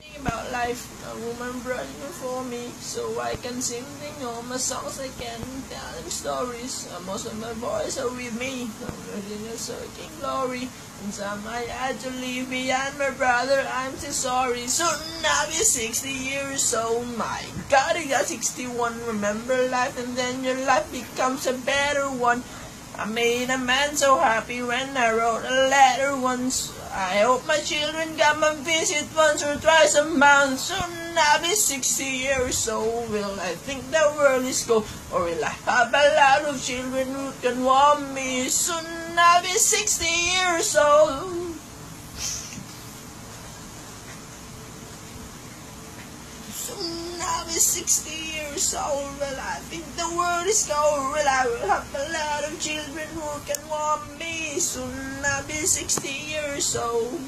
About life, a woman brought before me, so I can sing sing all my songs I can, telling stories. Uh, most of my boys are with me, I'm really searching glory. And some I had to leave behind my brother, I'm so sorry. Soon I'll be 60 years old, my God, I got 61. Remember life, and then your life becomes a better one. I made a man so happy when I wrote a letter once. I hope my children come and visit once or twice a month. Soon I'll be 60 years old. Will I think the world is cold? Or will I have a lot of children who can warm me? Soon I'll be 60 years old. Soon I'll be 60 years old. Will I think the world is cold? Will I have a lot me? Soon I'll be 60 years old.